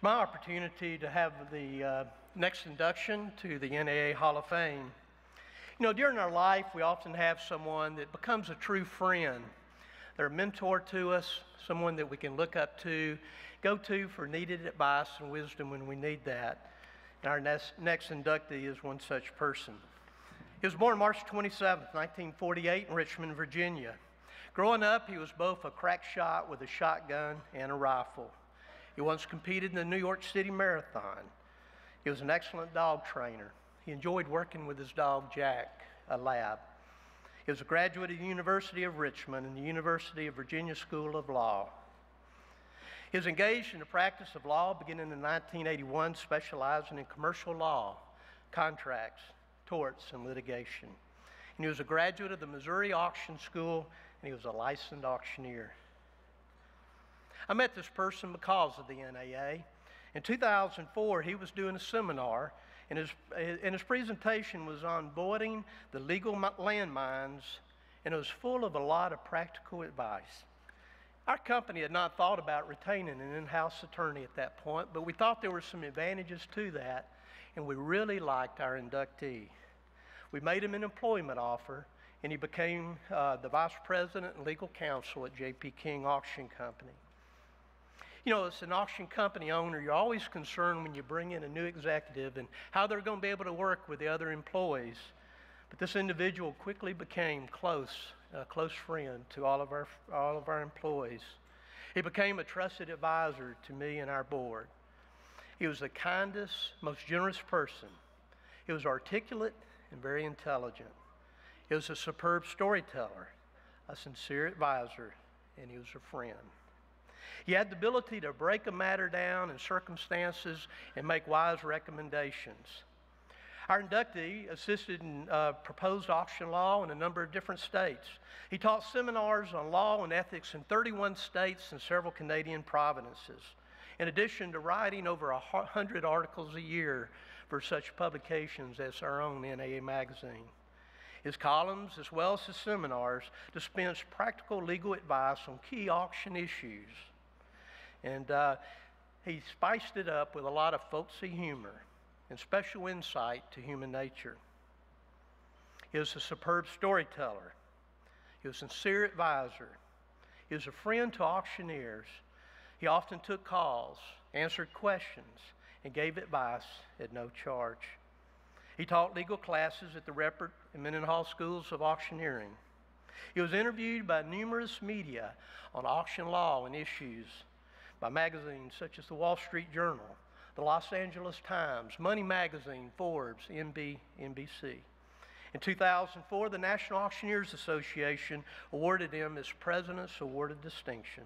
It's my opportunity to have the uh, next induction to the NAA Hall of Fame. You know, during our life, we often have someone that becomes a true friend. They're a mentor to us, someone that we can look up to, go to for needed advice and wisdom when we need that. And our next, next inductee is one such person. He was born March 27, 1948, in Richmond, Virginia. Growing up, he was both a crack shot with a shotgun and a rifle. He once competed in the New York City Marathon. He was an excellent dog trainer. He enjoyed working with his dog, Jack, a lab. He was a graduate of the University of Richmond and the University of Virginia School of Law. He was engaged in the practice of law beginning in 1981, specializing in commercial law, contracts, torts, and litigation. And he was a graduate of the Missouri Auction School, and he was a licensed auctioneer. I met this person because of the NAA. In 2004, he was doing a seminar, and his, and his presentation was on voiding the legal landmines, and it was full of a lot of practical advice. Our company had not thought about retaining an in house attorney at that point, but we thought there were some advantages to that, and we really liked our inductee. We made him an employment offer, and he became uh, the vice president and legal counsel at J.P. King Auction Company. You know, as an auction company owner, you're always concerned when you bring in a new executive and how they're going to be able to work with the other employees. But this individual quickly became close, a close friend to all of our, all of our employees. He became a trusted advisor to me and our board. He was the kindest, most generous person. He was articulate and very intelligent. He was a superb storyteller, a sincere advisor, and he was a friend. He had the ability to break a matter down in circumstances and make wise recommendations. Our inductee assisted in uh, proposed auction law in a number of different states. He taught seminars on law and ethics in 31 states and several Canadian provinces, in addition to writing over 100 articles a year for such publications as our own NAA magazine. His columns, as well as his seminars, dispense practical legal advice on key auction issues and uh, he spiced it up with a lot of folksy humor and special insight to human nature. He was a superb storyteller. He was a sincere advisor. He was a friend to auctioneers. He often took calls, answered questions, and gave advice at no charge. He taught legal classes at the Reppert and Mendenhall Schools of Auctioneering. He was interviewed by numerous media on auction law and issues by magazines such as the Wall Street Journal, the Los Angeles Times, Money Magazine, Forbes, NB, NBC. In 2004, the National Auctioneers Association awarded him his President's Awarded Distinction.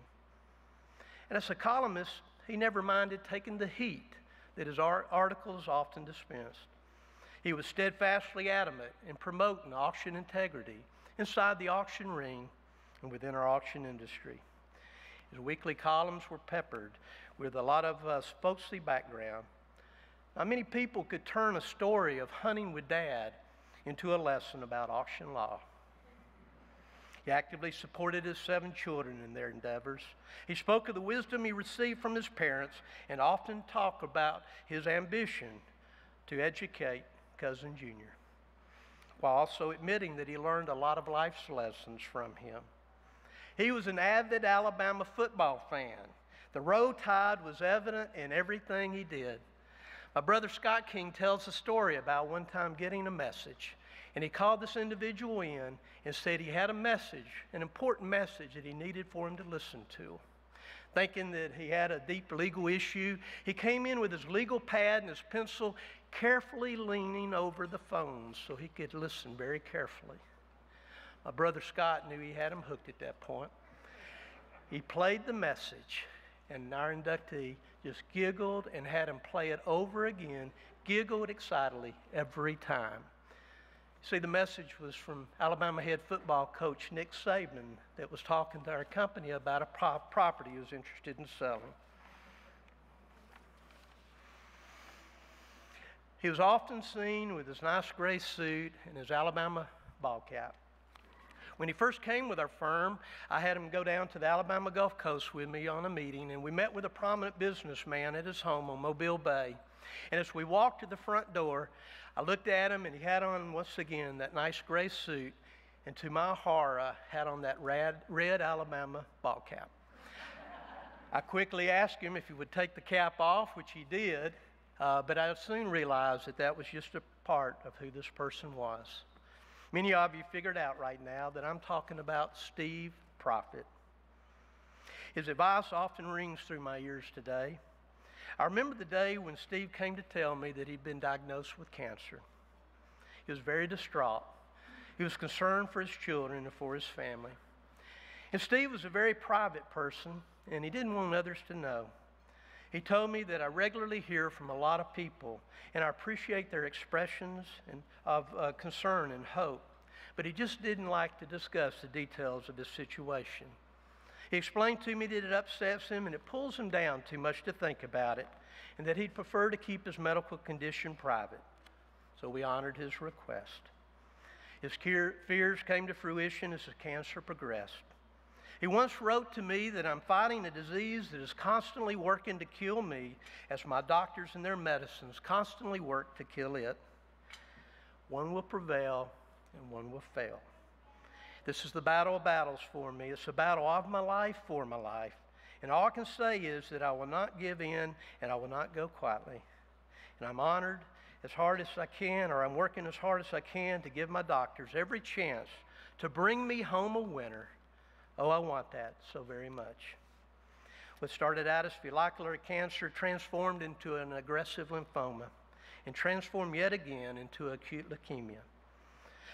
And as a columnist, he never minded taking the heat that his articles often dispensed. He was steadfastly adamant in promoting auction integrity inside the auction ring and within our auction industry. His weekly columns were peppered with a lot of uh, folksy background. Now, many people could turn a story of hunting with dad into a lesson about auction law. He actively supported his seven children in their endeavors. He spoke of the wisdom he received from his parents and often talked about his ambition to educate Cousin Junior, while also admitting that he learned a lot of life's lessons from him. He was an avid Alabama football fan. The Roll Tide was evident in everything he did. My brother Scott King tells a story about one time getting a message, and he called this individual in and said he had a message, an important message that he needed for him to listen to. Thinking that he had a deep legal issue, he came in with his legal pad and his pencil, carefully leaning over the phone so he could listen very carefully. My brother Scott knew he had him hooked at that point. He played the message, and our inductee just giggled and had him play it over again, giggled excitedly every time. See, the message was from Alabama head football coach Nick Saban that was talking to our company about a pro- property he was interested in selling. He was often seen with his nice gray suit and his Alabama ball cap. When he first came with our firm, I had him go down to the Alabama Gulf Coast with me on a meeting, and we met with a prominent businessman at his home on Mobile Bay. And as we walked to the front door, I looked at him, and he had on, once again, that nice gray suit, and to my horror, had on that red, red Alabama ball cap. I quickly asked him if he would take the cap off, which he did, uh, but I soon realized that that was just a part of who this person was. Many of you figured out right now that I'm talking about Steve Proffitt. His advice often rings through my ears today. I remember the day when Steve came to tell me that he'd been diagnosed with cancer. He was very distraught. He was concerned for his children and for his family. And Steve was a very private person, and he didn't want others to know. He told me that I regularly hear from a lot of people, and I appreciate their expressions of uh, concern and hope, but he just didn't like to discuss the details of his situation. He explained to me that it upsets him and it pulls him down too much to think about it, and that he'd prefer to keep his medical condition private. So we honored his request. His fears came to fruition as the cancer progressed. He once wrote to me that I'm fighting a disease that is constantly working to kill me as my doctors and their medicines constantly work to kill it. One will prevail and one will fail. This is the battle of battles for me. It's a battle of my life for my life. And all I can say is that I will not give in and I will not go quietly. And I'm honored as hard as I can, or I'm working as hard as I can to give my doctors every chance to bring me home a winner Oh, I want that so very much. What started out as follicular cancer transformed into an aggressive lymphoma and transformed yet again into acute leukemia.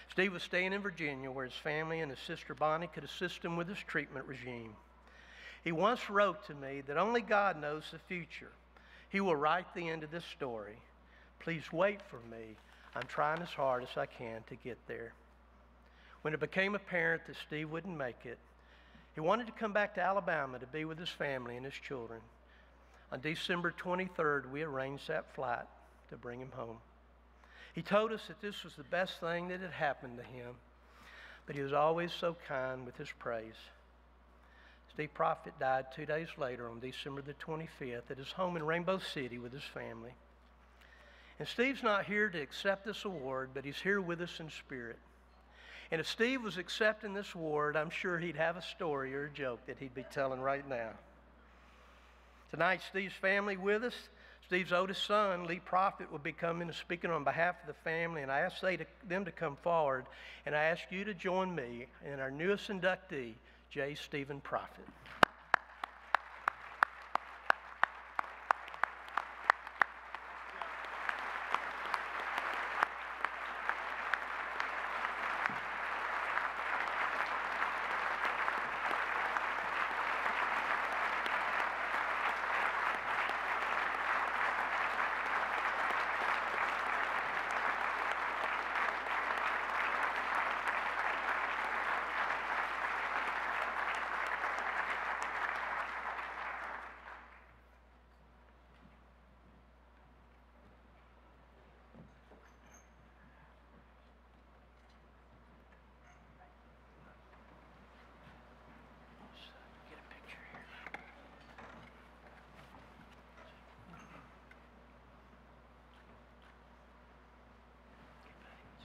Steve was staying in Virginia where his family and his sister Bonnie could assist him with his treatment regime. He once wrote to me that only God knows the future. He will write the end of this story. Please wait for me. I'm trying as hard as I can to get there. When it became apparent that Steve wouldn't make it, he wanted to come back to Alabama to be with his family and his children. On December 23rd, we arranged that flight to bring him home. He told us that this was the best thing that had happened to him, but he was always so kind with his praise. Steve Proffitt died two days later on December the 25th at his home in Rainbow City with his family. And Steve's not here to accept this award, but he's here with us in spirit. And if Steve was accepting this award, I'm sure he'd have a story or a joke that he'd be telling right now. Tonight, Steve's family with us. Steve's oldest son, Lee Proffitt, will be coming and speaking on behalf of the family, and I ask to, them to come forward, and I ask you to join me and our newest inductee, J. Stephen Proffitt. Get a picture here.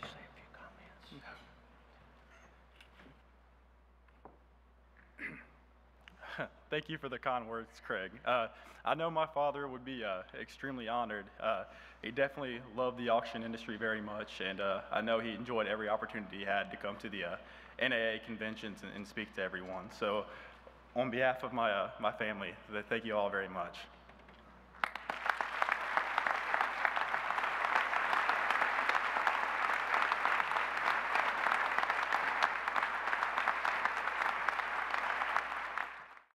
Just say a few comments. Thank you for the kind words, Craig. Uh, I know my father would be uh, extremely honored. Uh, he definitely loved the auction industry very much, and uh, I know he enjoyed every opportunity he had to come to the uh, NAA conventions and, and speak to everyone. So, on behalf of my, uh, my family, thank you all very much.